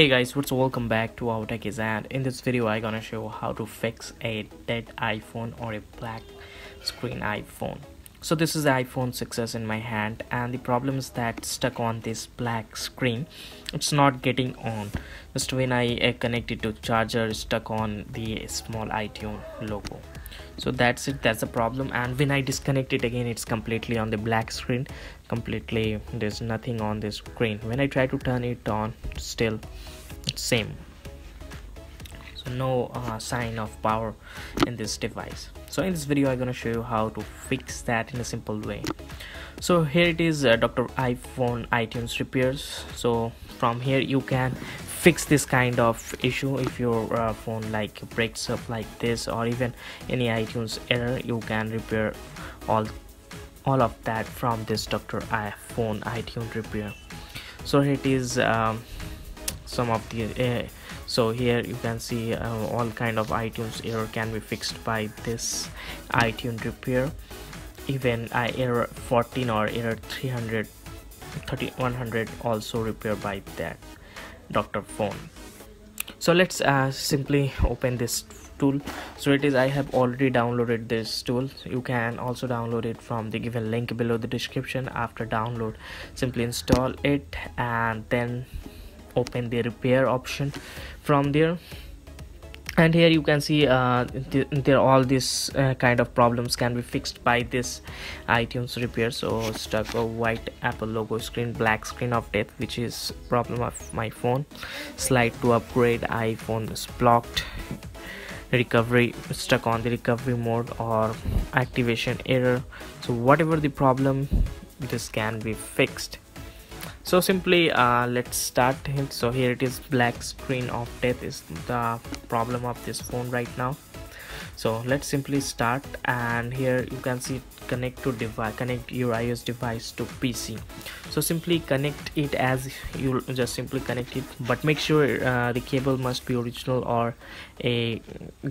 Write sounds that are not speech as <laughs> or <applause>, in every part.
Hey guys, what's welcome back to OurTechies and in this video i gonna show how to fix a dead iPhone or a black screen iPhone. So this is the iPhone 6s in my hand and the problem is that stuck on this black screen. It's not getting on. Just when I uh, to charger stuck on the small iTunes logo so that's it that's the problem. And when i disconnect it again it's completely on the black screen. Completely there's nothing on the screen. When i try to turn it on still same. So no uh, sign of power in this device. So in this video i'm to show you how to fix that in a simple way. So here it is uh, dr.fone itunes repairs. So from here you can fix this kind of issue if your uh, phone like breaks up like this or even any itunes error you can repair all all of that from this dr.fone itunes repair. So it is um, some of the uh, so here you can see uh, all kind of itunes error can be fixed by this itunes repair. Even uh, error 14 or error 300 30 100 also repair by that Dr.Fone. So let's uh, simply open this tool. So it is I have already downloaded this tool. You can also download it from the given link below the description. After download, simply install it and then open the repair option from there and here you can see uh, th there all these uh, kind of problems can be fixed by this itunes repair. So stuck a white apple logo screen black screen of death which is problem of my phone. Slide to upgrade iphone is blocked. Recovery stuck on the recovery mode or activation error. So whatever the problem this can be fixed so simply uh, let's start it so here it is black screen of death is the problem of this phone right now. So let's simply start and here you can see connect to device connect your ios device to pc so simply connect it as you just simply connect it but make sure uh, the cable must be original or a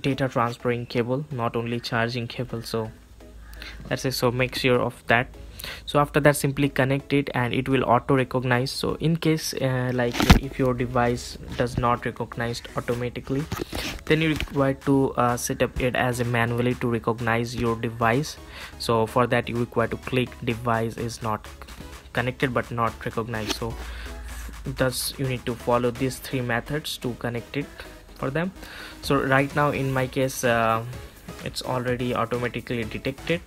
data transferring cable not only charging cable. So that's it. So make sure of that so after that simply connect it and it will auto recognize. So in case uh, like if your device does not recognize automatically then you require to uh, set up it as a manually to recognize your device. So for that you require to click device is not connected but not recognized. So thus you need to follow these three methods to connect it for them. So right now in my case uh, it's already automatically detected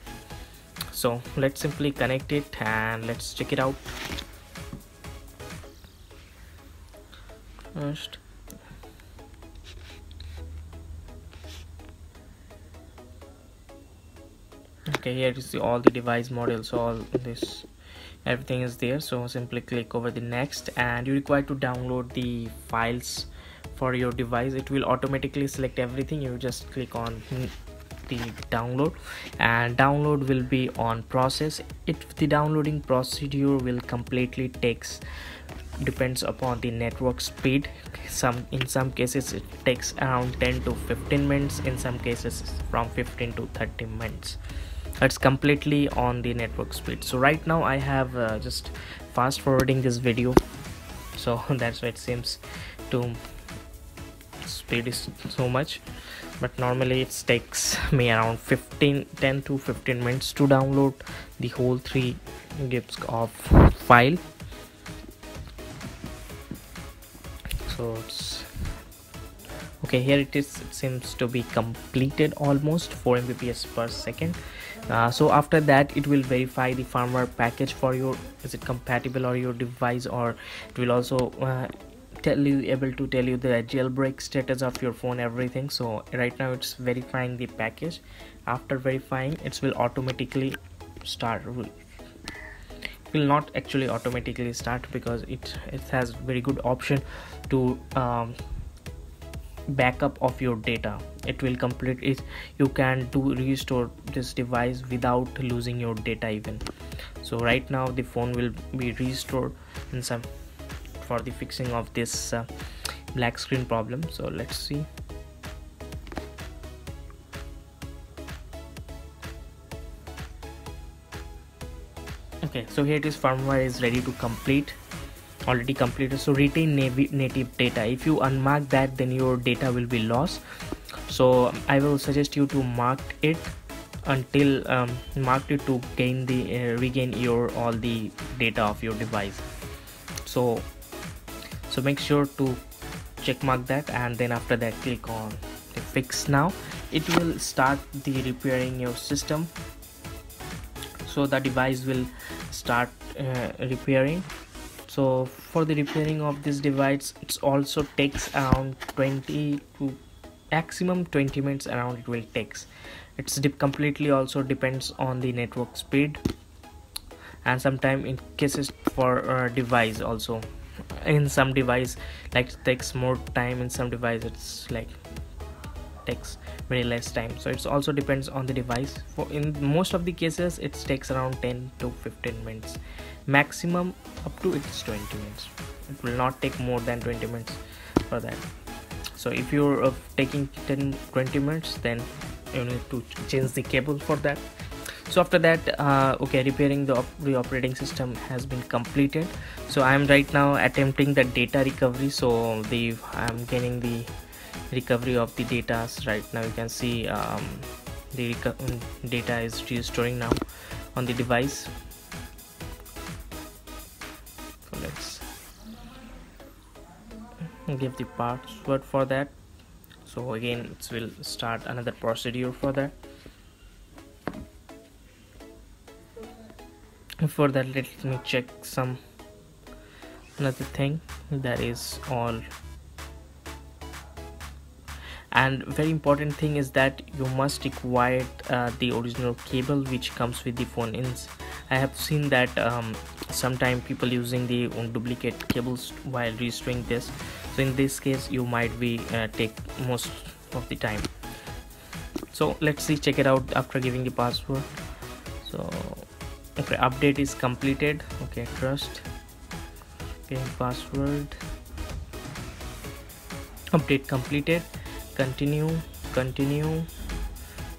so let's simply connect it and let's check it out. First. Okay here is the, all the device models all this everything is there. So simply click over the next and you require to download the files for your device. It will automatically select everything. You just click on download and download will be on process. If the downloading procedure will completely takes depends upon the network speed. Some in some cases it takes around 10 to 15 minutes. In some cases from 15 to 30 minutes. It's completely on the network speed. So right now i have uh, just fast forwarding this video. So <laughs> that's why it seems to speed is so much but normally it takes me around 15 10 to 15 minutes to download the whole 3 gigs of file. So it's okay here it is. It seems to be completed almost 4 mbps per second. Uh, so after that it will verify the firmware package for your is it compatible or your device or it will also uh, tell you able to tell you the jailbreak status of your phone everything. So right now it's verifying the package. After verifying it will automatically start. Will not actually automatically start because it it has very good option to um, backup of your data. It will complete it. You can do restore this device without losing your data even. So right now the phone will be restored in some for the fixing of this uh, black screen problem. So let's see. Okay so here it is firmware is ready to complete already completed. So retain native data. If you unmark that then your data will be lost. So i will suggest you to mark it until um, mark it to gain the uh, regain your all the data of your device. So so make sure to check mark that and then after that click on fix now. It will start the repairing your system. So the device will start uh, repairing. So for the repairing of this device it also takes around 20 to maximum 20 minutes around it will takes. It's completely also depends on the network speed and sometime in cases for a device also in some device like it takes more time in some device it's like takes very less time. So it also depends on the device. For in most of the cases it takes around 10 to 15 minutes. Maximum up to it's 20 minutes. It will not take more than 20 minutes for that. So if you're uh, taking 10 20 minutes then you need to change the cable for that so after that uh, okay repairing the, the operating system has been completed. So i'm right now attempting the data recovery. So the i'm getting the recovery of the data right now. You can see um, the data is restoring now on the device. So let's give the password for that. So again it will start another procedure for that for that let me check some another thing that is all. And very important thing is that you must require uh, the original cable which comes with the phone ins. I have seen that um, sometimes people using the duplicate cables while restoring this. So in this case you might be uh, take most of the time. So let's see check it out after giving the password. So okay update is completed okay trust okay password update completed continue continue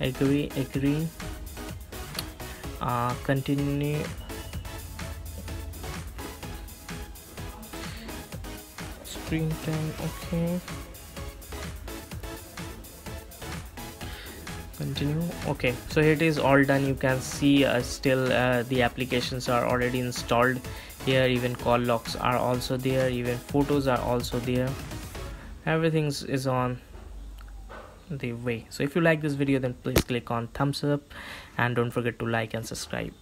agree agree uh, continue screen time okay continue. Okay so it is all done. You can see uh, still uh, the applications are already installed here. Even call logs are also there. Even photos are also there. Everything is on the way. So if you like this video then please click on thumbs up and don't forget to like and subscribe